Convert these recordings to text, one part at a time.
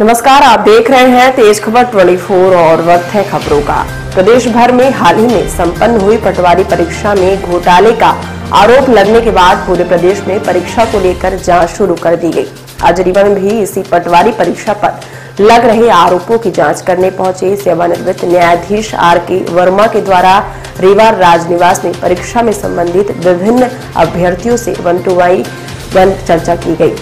नमस्कार, आप देख रहे हैं तेज खबर 24 और वक्त है खबरों का। प्रदेश भर में हाल ही में संपन्न हुई पटवारी परीक्षा में घोटाले का आरोप लगने के बाद पूरे प्रदेश में परीक्षा को लेकर जाँच शुरू कर दी गई। आज रीवा में भी इसी पटवारी परीक्षा पर लग रहे आरोपों की जाँच करने पहुँचे सेवानिवृत्त न्यायाधीश आर के वर्मा के द्वारा रीवा राजनिवास में परीक्षा में संबंधित विभिन्न अभ्यर्थियों से वन टू वन चर्चा की गई।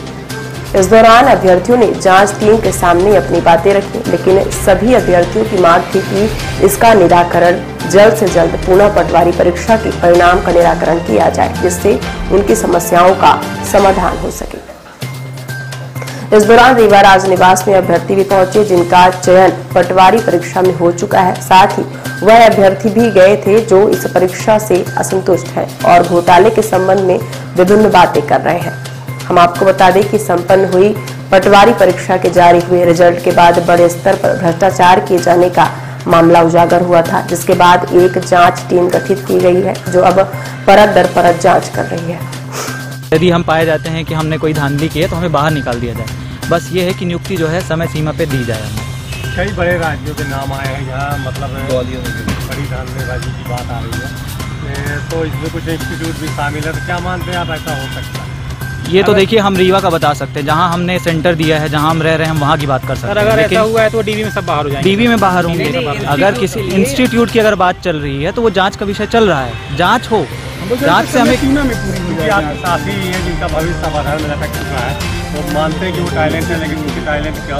इस दौरान अभ्यर्थियों ने जाँच टीम के सामने अपनी बातें रखी, लेकिन सभी अभ्यर्थियों की मांग थी कि इसका निराकरण जल्द से जल्द पुनः पटवारी परीक्षा के परिणाम का निराकरण किया जाए, जिससे उनकी समस्याओं का समाधान हो सके। इस दौरान रीवा राज निवास में अभ्यर्थी भी पहुँचे, जिनका चयन पटवारी परीक्षा में हो चुका है। साथ ही वह अभ्यर्थी भी गए थे जो इस परीक्षा से असंतुष्ट है और घोटाले के संबंध में विभिन्न बातें कर रहे हैं। हम आपको बता दें कि संपन्न हुई पटवारी परीक्षा के जारी हुए रिज़ल्ट के बाद बड़े स्तर पर भ्रष्टाचार किए जाने का मामला उजागर हुआ था जिसके बाद एक जाँच टीम गठित की गई है जो अब परत दर परत जाँच कर रही है। यदि हम पाए जाते हैं कि हमने कोई धांधली की है तो हमें बाहर निकाल दिया जाए। बस ये है कि नियुक्ति जो है समय सीमा पे दी जाए हमें। कई बड़े राज्यों के नाम आए हैं यहाँ मतलब बड़ी धानबाजी की बात आ रही है। तो इसमें कुछ इंस्टीट्यूट भी शामिल है तो क्या मानते हैं आप ऐसा हो सकता है? ये तो देखिए हम रीवा का बता सकते हैं। जहाँ हमने सेंटर दिया है जहाँ हम रह रहे हैं हम वहाँ की बात कर सकते हैं। अगर ऐसा हुआ है तो डीवी में सब बाहर हो जाएँगे। डीवी में बाहर होंगे। अगर किसी इंस्टीट्यूट की अगर बात चल रही है तो वो जाँच का विषय चल रहा है। जाँच हो। जाँच से हमें साथी है जिनका भविष्य बाज़ार लटक चुका है। वो मानते हैं कि वो टैलेंट है लेकिन उनकी टैलेंट का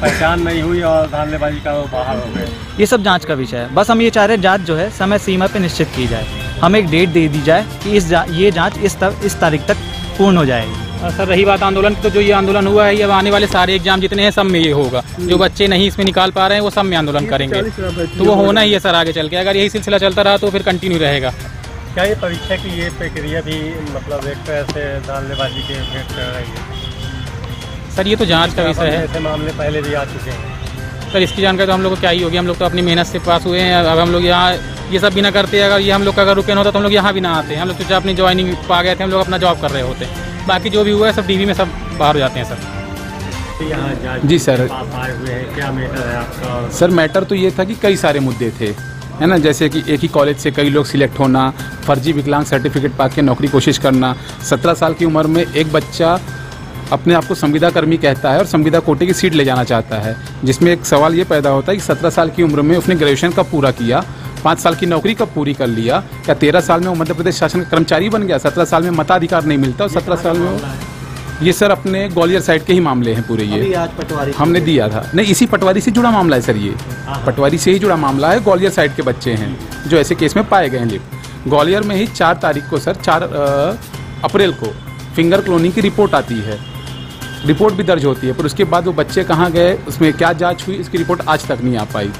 पहचान नहीं हुई और धानलेबाजी का वो बाहर हो गए। ये सब जाँच का विषय है। बस हम ये चाह रहे हैं जाँच जो है समय सीमा पे निश्चित की जाए। हमें एक डेट दे दी जाए कि इस जा, ये जाँच इस तक इस तारीख तक पूर्ण हो जाएगी। सर रही बात आंदोलन की तो जो ये आंदोलन हुआ है ये आने वाले सारे एग्ज़ाम जितने हैं सब में ये होगा। जो बच्चे नहीं इसमें निकाल पा रहे हैं वो सब में आंदोलन करेंगे। तो वो होना ही है सर आगे चल के। अगर यही सिलसिला चलता रहा तो फिर कंटिन्यू रहेगा। क्या ये परीक्षा की ये प्रक्रिया भी मतलब एक तरह से दानलेबाजी के रही है? सर ये तो जाँच का विषय है। ऐसे मामले पहले भी आ चुके हैं। सर इसकी जानकारी तो हम लोग को क्या ही होगी। हम लोग तो अपनी मेहनत से पास हुए हैं। अब हम लोग यहाँ ये सब भी ना करते अगर ये हम लोग का अगर रुके होता तो हम लोग यहाँ भी ना आते हैं। हम लोग तो अपनी ज्वाइनिंग पा गए थे हम लोग अपना जॉब कर रहे होते। बाकी जो भी हुआ है सब टीवी में सब बाहर हो जाते हैं सर। जी सर। क्या मैटर है आपका? सर मैटर तो ये था कि कई सारे मुद्दे थे। है ना? जैसे कि एक ही कॉलेज से कई लोग सिलेक्ट होना फर्जी विकलांग सर्टिफिकेट पा के नौकरी कोशिश करना सत्रह साल की उम्र में एक बच्चा अपने आप को संविदा कर्मी कहता है और संविदा कोटे की सीट ले जाना चाहता है जिसमें एक सवाल ये पैदा होता है कि सत्रह साल की उम्र में उसने ग्रेजुएशन कब पूरा किया पाँच साल की नौकरी कब पूरी कर लिया क्या तेरह साल में वो मध्य प्रदेश शासन कर्मचारी बन गया सत्रह साल में मताधिकार नहीं मिलता और सत्रह साल में ये सर अपने ग्वालियर साइड के ही मामले हैं पूरे ये। आज पटवारी हमने दिया था। नहीं इसी पटवारी से जुड़ा मामला है सर ये। पटवारी से ही जुड़ा मामला है ग्वालियर साइड के बच्चे हैं जो ऐसे केस में पाए गए हैं। लिप ग्वालियर में ही चार तारीख को सर चार अप्रैल को फिंगर क्लोनिंग की रिपोर्ट आती है। रिपोर्ट भी दर्ज होती है, पर उसके बाद वो बच्चे कहाँ गए, उसमें क्या जाँच हुई, इसकी रिपोर्ट आज तक नहीं आ पाई।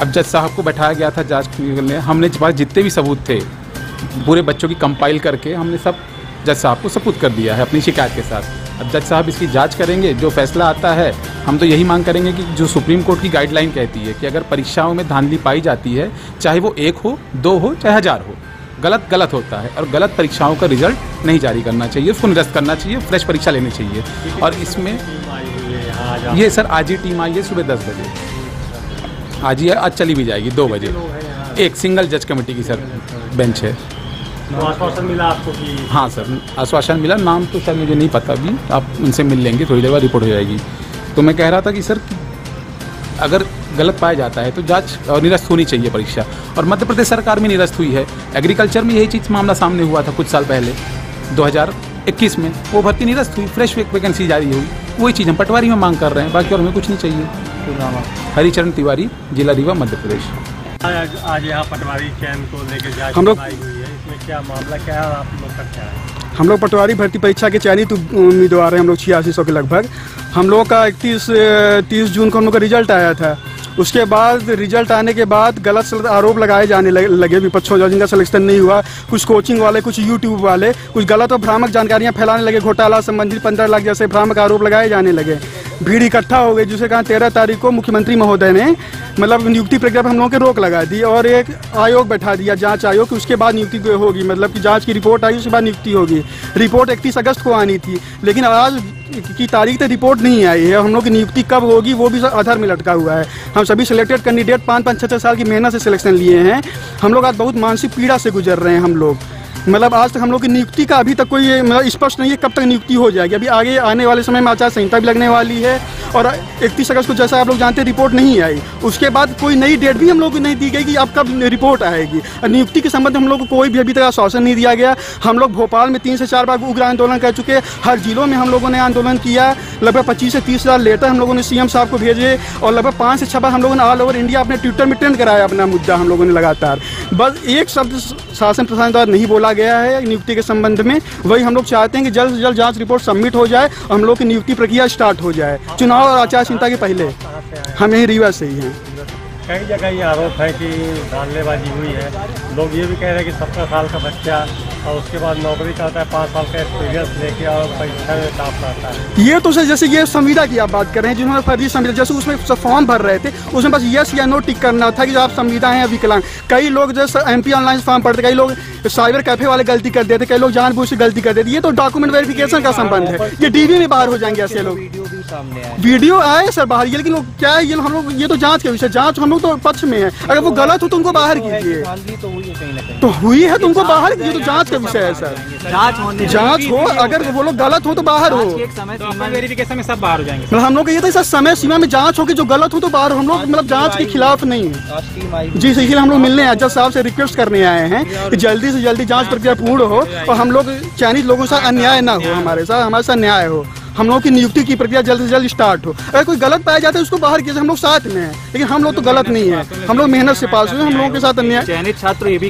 अब जज साहब को बैठाया गया था जाँच करने हमने पास जितने भी सबूत थे, पूरे बच्चों की कंपाइल करके हमने सब जज साहब को सबूत कर दिया है अपनी शिकायत के साथ। अब जज साहब इसकी जाँच करेंगे, जो फैसला आता है, हम तो यही मांग करेंगे कि जो सुप्रीम कोर्ट की गाइडलाइन कहती है कि अगर परीक्षाओं में धांधली पाई जाती है, चाहे वो एक हो, दो हो, चाहे हज़ार हो गलत गलत होता है और गलत परीक्षाओं का रिज़ल्ट नहीं जारी करना चाहिए उसको निरस्त करना चाहिए फ्रेश परीक्षा लेनी चाहिए। और इसमें ये सर आज ही टीम आई है सुबह दस बजे। आज ही आज चली भी जाएगी दो बजे। एक सिंगल जज कमेटी की सर बेंच है। आश्वासन मिला आपको कि हाँ सर आश्वासन मिला। नाम तो सर मुझे नहीं पता अभी। आप उनसे मिल लेंगे थोड़ी देर बाद रिपोर्ट हो जाएगी। तो मैं कह रहा था कि सर अगर गलत पाया जाता है तो जाँच और निरस्त होनी चाहिए परीक्षा। और मध्य प्रदेश सरकार में निरस्त हुई है। एग्रीकल्चर में यही चीज़ मामला सामने हुआ था कुछ साल पहले 2021 में। वो भर्ती निरस्त हुई फ्रेश वैकेंसी जारी हुई। वही चीज़ हम पटवारी में मांग कर रहे हैं बाकी और हमें कुछ नहीं चाहिए। हरिचरण तिवारी जिला रीवा मध्य प्रदेश। आज यहाँ पटवारी चयन को लेकर हम लोग इसमें क्या मामला क्या है आप लोग का क्या है? हम लोग पटवारी भर्ती परीक्षा के चयनित उम्मीदवार हैं हम लोग छियासी सौ के लगभग। हम लोग का इकतीस तीस जून को हम लोग का रिज़ल्ट आया था। उसके बाद रिज़ल्ट आने के बाद गलत सलत आरोप लगाए जाने लगे विपक्षों जिनका सिलेक्शन नहीं हुआ, कुछ कोचिंग वाले, कुछ यूट्यूब वाले, कुछ गलत और भ्रामक जानकारियाँ फैलाने लगे, घोटाला संबंधित पंद्रह लाख जैसे भ्रामक आरोप लगाए जाने लगे। भीड़ इकट्ठा हो गई, जिसे कहा तेरह तारीख को मुख्यमंत्री महोदय ने मतलब नियुक्ति प्रक्रिया पर हम लोगों के रोक लगा दी और एक आयोग बैठा दिया, जाँच आयोग, कि उसके बाद नियुक्ति होगी मतलब कि जाँच की रिपोर्ट आई, उसके बाद नियुक्ति होगी। रिपोर्ट इकतीस अगस्त को आनी थी, लेकिन आज की तारीख तक रिपोर्ट नहीं आई है, हम लोग की नियुक्ति कब होगी, वो भी आधार में लटका हुआ है। हम सभी सिलेक्टेड कैंडिडेट पाँच पाँच छः छः साल की मेहनत से सिलेक्शन लिए हैं। हम लोग आज बहुत मानसिक पीड़ा से गुजर रहे हैं हम लोग। मतलब आज तक हम लोग की नियुक्ति का अभी तक कोई मतलब स्पष्ट नहीं है कब तक नियुक्ति हो जाएगी। अभी आगे आने वाले समय में आचार संहिता भी लगने वाली है और इकतीस अगस्त को जैसा आप लोग जानते हैं, रिपोर्ट नहीं आई। उसके बाद कोई नई डेट भी हम लोग को नहीं दी गई कि अब कब रिपोर्ट आएगी। नियुक्ति के संबंध में हम लोग को कोई भी अभी तक आश्वासन नहीं दिया गया। हम लोग भोपाल में तीन से चार बार उग्र आंदोलन कर चुके हर जिलों में हम लोगों ने आंदोलन किया। लगभग पच्चीस से तीस हज़ार लेटर हम लोगों ने सीएम साहब को भेजे और लगभग पाँच से छः बार हम लोगों ने ऑल ओवर इंडिया अपने ट्विटर में ट्रेंड कराया अपना मुद्दा हम लोगों ने लगातार। बस एक शब्द शासन प्रशासन द्वारा नहीं बोला गया है नियुक्ति के संबंध में, वही हम लोग चाहते हैं कि जल्द से जल्द जाँच रिपोर्ट सबमिट हो जाए और हम लोग की नियुक्ति प्रक्रिया स्टार्ट हो जाए। चुनाव और आचार संहिता के पहले। हम यही रीवा से ही हैं। कई जगह ये आरोप है कि धानलेबाजी हुई है। लोग ये भी कह रहे हैं कि सत्रह साल का बच्चा और उसके बाद नौकरी करता है पाँच साल का एक्सपीरियंस लेके और परीक्षा में टॉप करता है। ये तो सर जैसे ये संविदा की आप बात कर रहे हैं जिन्होंने फर्जी संविदा जैसे उसमें फॉर्म भर रहे थे उसमें बस यस या नो टिक करना था कि जो आप संविदा हैं या विकलांग। कई लोग जैसे एम पी ऑनलाइन फॉर्म पढ़ते कई लोग साइबर कैफ़े वाले गलती कर देते कई लोग जानबूझ से गलती कर देते। ये तो डॉक्यूमेंट वेरिफिकेशन का संबंध है। ये डीवी में बाहर हो जाएँगे ऐसे लोग। वीडियो आए सर बाहर ये लेकिन लोग क्या है ये हम लोग ये तो जाँच का विषय जाँच हम लोग तो पक्ष में है। अगर वो गलत हो तो उनको बाहर कीजिए। तो हुई है तुमको बाहर कीजिए तो जाँच का विषय है सर। जाँच जाँच हो अगर वो लोग गलत हो तो बाहर हो। एक समय तो वेरिफिकेशन में सब बाहर हो जाएँगे मतलब हम लोग ये था सर समय सीमा में जाँच होगी जो गलत हो तो बाहर हम लोग मतलब जाँच के खिलाफ नहीं है। जी सर इसलिए हम लोग मिलने जज साहब से रिक्वेस्ट करने आए हैं कि जल्दी से जल्दी जाँच प्रक्रिया पूर्ण हो और हम लोग चाइनीज़ लोगों से अन्याय ना हो हमारे साथ हमारे साथ न्याय हो। हम लोग की नियुक्ति की प्रक्रिया जल्द से जल्द स्टार्ट हो। अगर कोई गलत पाया जाता है, उसको बाहर किया जाए, हम लोग साथ में है। लेकिन हम लोग तो गलत नहीं है। हम लोग मेहनत से पास हुए हम लोगों के साथ अन्याय चयनित छात्र ये भी